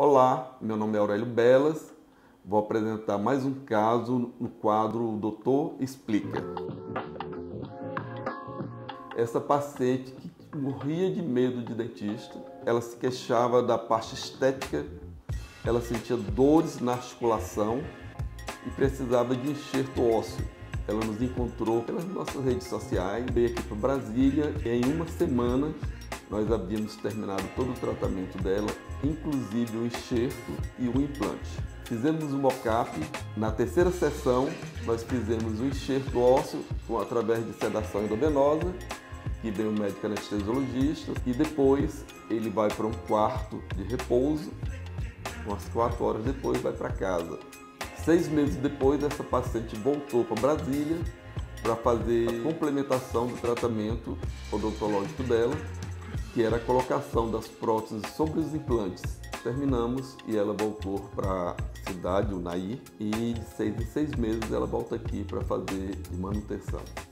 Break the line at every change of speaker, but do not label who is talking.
Olá, meu nome é Aurélio Belas. Vou apresentar mais um caso no quadro Doutor Explica. Essa paciente que morria de medo de dentista, ela se queixava da parte estética, ela sentia dores na articulação e precisava de enxerto ósseo. Ela nos encontrou pelas nossas redes sociais, veio aqui para Brasília e em uma semana nós havíamos terminado todo o tratamento dela, inclusive o enxerto e o implante. Fizemos o mock-up. Na terceira sessão, nós fizemos o enxerto ósseo com, através de sedação endovenosa, que vem o médico anestesiologista, e depois ele vai para um quarto de repouso, umas quatro horas depois vai para casa. Seis meses depois, essa paciente voltou para Brasília para fazer a complementação do tratamento odontológico dela que era a colocação das próteses sobre os implantes. Terminamos e ela voltou para a cidade, o Naí, e de seis em seis meses ela volta aqui para fazer manutenção.